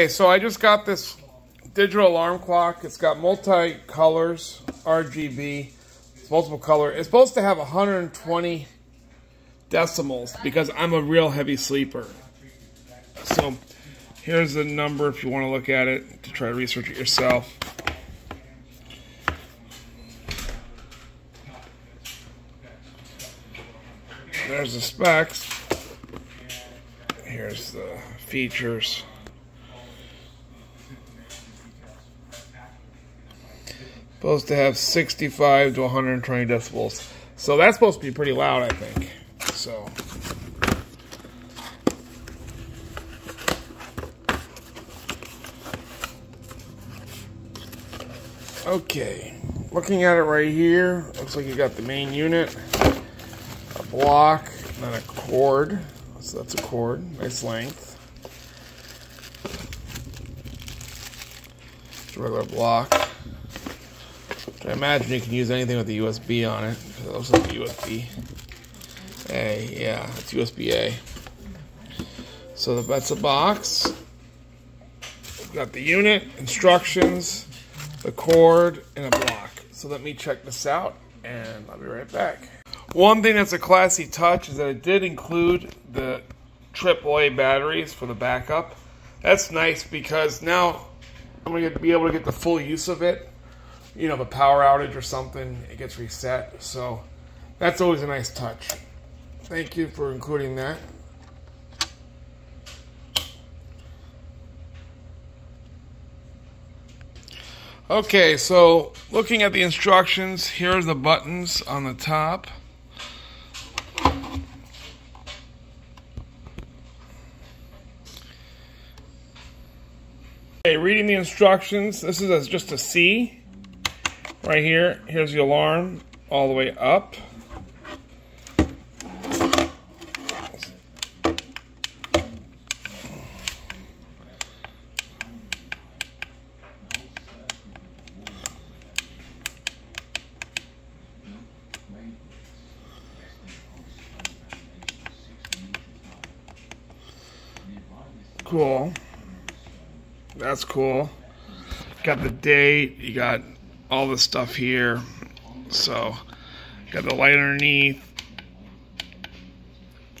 Okay, so I just got this digital alarm clock. It's got multi colors, RGB, it's multiple color. It's supposed to have 120 decibels because I'm a real heavy sleeper. So here's the number if you want to look at it to try to research it yourself. There's the specs. Here's the features. Supposed to have 65 to 120 decibels. So that's supposed to be pretty loud, I think. So. Okay, looking at it right here, looks like you got the main unit, a block, and then a cord. So that's a cord, nice length. It's a regular block. I imagine you can use anything with a USB on it. It looks like a USB A. Yeah, it's USB A. So that's a box. Got the unit, instructions, the cord, and a block. So let me check this out, and I'll be right back. One thing that's a classy touch is that it did include the AAA batteries for the backup. That's nice because now I'm going to be able to get the full use of it you know, the power outage or something, it gets reset. So that's always a nice touch. Thank you for including that. Okay, so looking at the instructions, here's the buttons on the top. Okay, reading the instructions, this is just a C right here. Here's the alarm all the way up. Cool. That's cool. Got the date, you got all the stuff here. So, got the light underneath.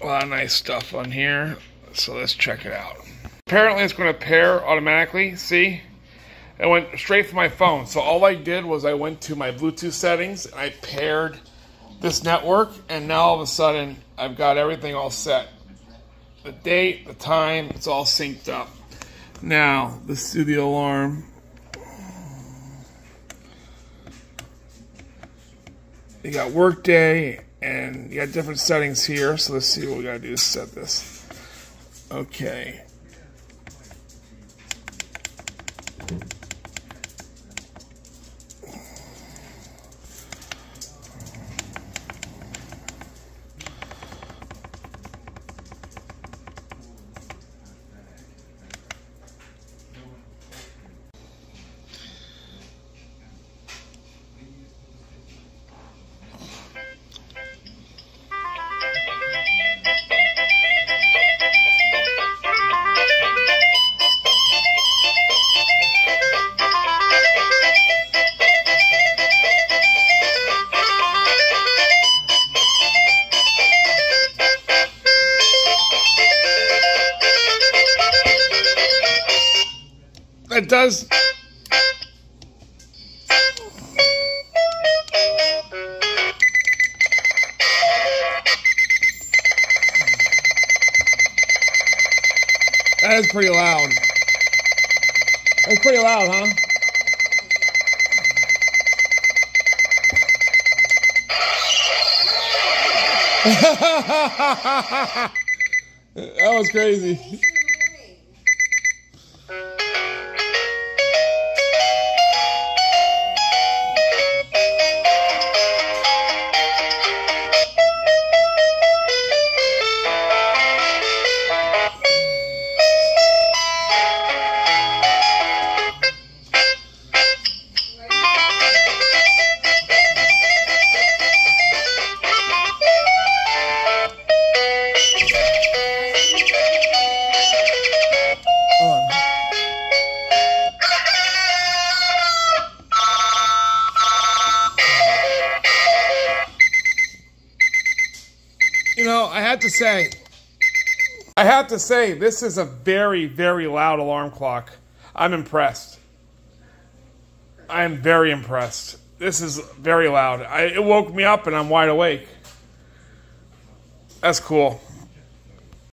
A lot of nice stuff on here. So let's check it out. Apparently it's going to pair automatically. See? It went straight from my phone. So all I did was I went to my Bluetooth settings and I paired this network. And now all of a sudden I've got everything all set. The date, the time, it's all synced up. Now, let's do the alarm. You got workday and you got different settings here. So let's see what we got to do to set this. Okay. Does. That is pretty loud. That's pretty loud, huh? that was crazy. I have to say, I have to say, this is a very, very loud alarm clock. I'm impressed. I am very impressed. This is very loud. I, it woke me up and I'm wide awake. That's cool.